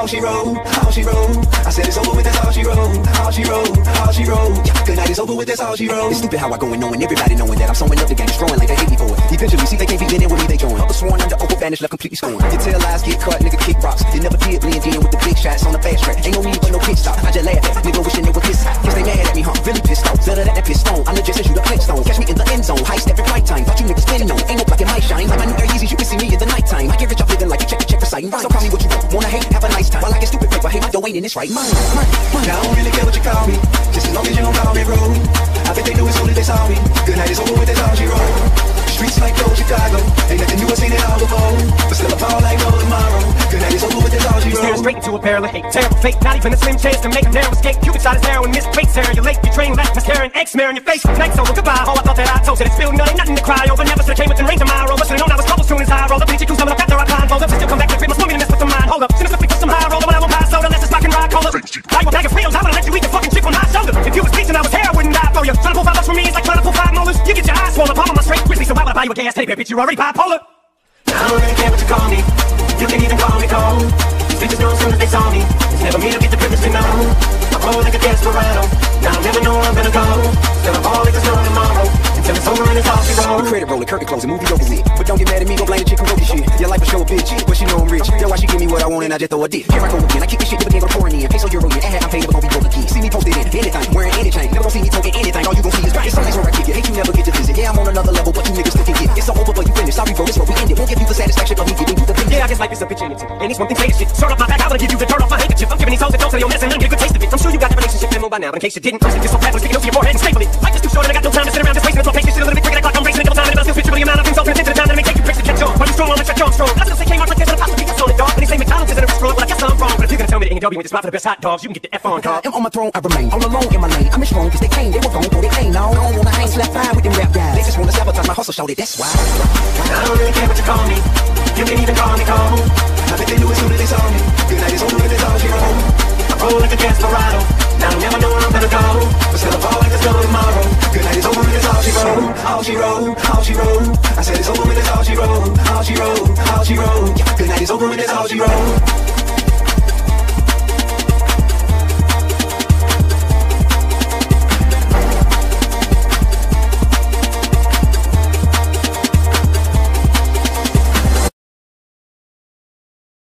All she wrote, all she wrote. I said it's over with, that's all she wrote. All she wrote, all she wrote. Good night, it's over with, that's all she wrote. It's stupid how I go and knowing everybody knowing that I'm sewing up the game, destroying like they hate me for it. Eventually, see, they can't be in with me, they join. Up the sworn under oath, vanish, left completely scorned. Your tail lies, get cut, nigga, kick rocks. You never did blend in with the big shots on the fast track. Ain't no need for no pit stop. I just laugh at nigga wishing they were pissed. Cause they mad at me, huh? Really pissed off. Better that piss stone. I'm legit since you the Flintstone. Catch me in the end zone. High step at right time. Thought you niggas been on. Ain't no black and my shine. Like my new Air Yeezys, you can see me in the nighttime. I get rich off living like you check, check the site. So call me what in this right mind. Now I don't really care what you call me. Just as long as you don't call me rude. I bet they knew as soon as they saw me. Good night is over with, that's all she wrote. Streets like old Chicago. Ain't nothing new, I seen it all before. But still, I fall like no tomorrow. Good night is over with, that's all she wrote. Staring straight into a barrel of hate. Terrible fate, not even a slim chance to make a narrow escape. Cupid shot his arrow and missed fate, Sarah. You're late, you're train left, mascara and X smearing your face. Night's over, goodbye. Oh, I thought that I toasted it. Spilled nothing, nothing to cry over. Never should've came within range roll. But should've known I was trouble soon as I rolled up. Bleach you coming up after I climbed. You a gas teddy bear, bitch? You already bipolar. I don't really care what you call me. You can even call me cold. Bitches know as soon as they saw me. It's never me to get the privilege to know. I roll like a desperado. Now I never know where I'm gonna go. Still I'm all like a snow tomorrow. Until it's over and it's all she wrote. Credit roller, curtain closing, movie over with. But don't get mad at me, go blame the chick who wrote this shit. Your life a show a bitch, but she know I'm rich. Yo, why she give me what I want and I just throw a dick. Here I go again, I kick this shit, but then go pouring in. Peso, euro, yen, and I'm paid, but gon' be broke again. See me posted in anything, wearing Sorry, bro, it's where we end it. Won't give you the satisfaction of me giving you the pin. Yeah, I guess life is a bitch ain't it? And it's one thing say shit. Start off my back, I wanna give you the dirt off my handkerchief. I'm giving these hoes that don't tell your mess and let them get a good taste of it. I'm sure you got the relationship memo by now, but in case you didn't, it just so fabulous, stick it over your forehead and staple it. Life is too short and I got no time to sit around just wasting it. So take this shit a little bit quicker, like I'm racing a double time, and I'm still switching the amount of things open into the time that may take you bricks to catch on. When you strong, I'll let your strong. I still say But if you're gonna tell me that A&W went to spot for the best hot dogs, you can get the F on, dog. I'm on my throne, I remain all alone in my lane. I'm as strong cause they came, they were gone, but they ain't. No, I don't wanna hang, slap fire with them rap guys. They just wanna sabotage my hustle, shout it, that's why. I don't really care what you call me. You can even call me cold. I bet they knew as soon as they saw me. Good night is over with, that's all she wrote. I roll like a desperado. Now I never know where I'm gonna go. But still I fall like it's snow tomorrow. Good night is over with, that's all she wrote. All she wrote, all she wrote. I said it's over with, that's all she wrote. All she wrote, all she wrote. Good night is over with, that's all she wrote.